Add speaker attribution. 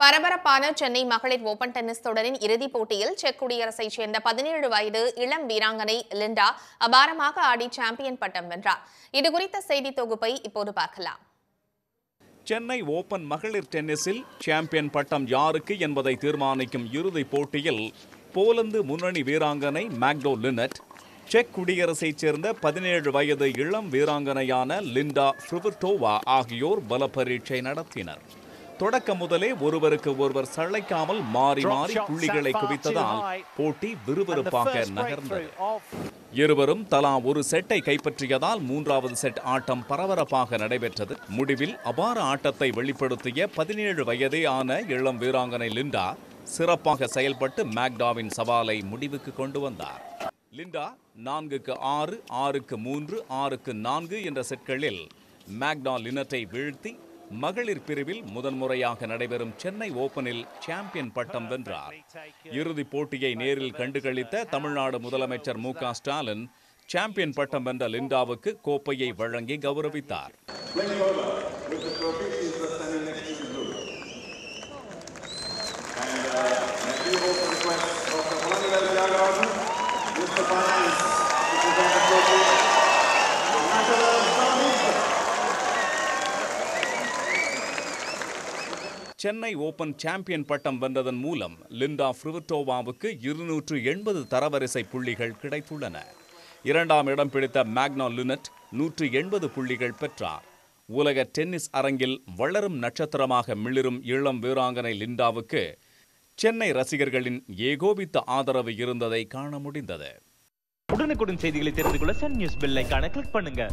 Speaker 1: பரபரப்பான சென்னை மகளிர் open tennis தொடரின் இறுதிப் போட்டியில் செக் குடியரசைச் சேர்ந்த பதினேழு வயது இளம் வீராங்கனை லிண்டா அபாரமாக ஆடி சாம்பியன் பட்டம் வென்றார். இதுகுறித்த செய்தி தொகுப்பை இப்போது பார்க்கலாம்.
Speaker 2: சென்னை ஓபன் மகளிர் டென்னிஸில் சாம்பியன் பட்டம் யாருக்கு என்பதை தீர்மானிக்கும் இறுதிப் போட்டியில் போலந்து முன்னணி வீராங்கனை மேக்டோ லினட் செக் குடியரசைச் சேர்ந்த பதினேழு வயது இளம் வீராங்கனையான லிண்டா ஃப்ரிவர்டோவா ஆகியோர் பல பரீட்சை நடத்தினர். தொடக்க முதலே ஒருவருக்கு ஒருவர் சளைக்காமல் மாறி மாறி புள்ளிகளை குவித்ததால் போட்டி விறுவிறுப்பாக நகர்ந்தது. இருவரும் தலா ஒரு செட்டை கைப்பற்றியதால் மூன்றாவது செட் ஆட்டம் பரபரப்பாக நடைபெற்றது. முடிவில் அபார ஆட்டத்தை வெளிப்படுத்திய பதினேழு வயதே ஆன இளம் வீராங்கனை லிண்டா சிறப்பாக செயல்பட்டு மேக்டாவின் சவாலை முடிவுக்கு கொண்டு வந்தார். லிண்டா நான்குக்கு ஆறு ஆறுக்கு மூன்று ஆறுக்கு நான்கு என்ற செட்களில் மேக்டா லினட்டை வீழ்த்தி மகளிர் பிரிவில் முதன்முறையாக நடைபெறும் சென்னை ஓபனில் சாம்பியன் பட்டம் வென்றார் இறுதிப் போட்டியை நேரில் கண்டுகளித்த தமிழ்நாடு முதலமைச்சர் மு ஸ்டாலின் சாம்பியன் பட்டம் வென்ற லிண்டாவுக்கு கோப்பையை வழங்கி கௌரவித்தார்
Speaker 3: Mr. Finance.
Speaker 2: Chennai open champion பட்டம் வென்றதன் மூலம் லிண்டா ஃப்ரிவர்டோவாவுக்கு இருநூற்று எண்பது தரவரிசை புள்ளிகள் கிடைத்துள்ளன. இரண்டாம் இடம் பிடித்த மேக்னா லுனட் நூற்று எண்பது புள்ளிகள் பெற்றார். உலக டென்னிஸ் அரங்கில் வளரும் நட்சத்திரமாக மிளிரும் இளம் வீராங்கனை லிண்டாவுக்கு சென்னை ரசிகர்களின் ஏகோபித்த ஆதரவு இருந்ததை காண முடிந்தது.
Speaker 4: உடனுக்குடன் செய்திகளை தெரிந்து கொள்ள சன் நியூஸ் பெல் கிளிக் பண்ணுங்க.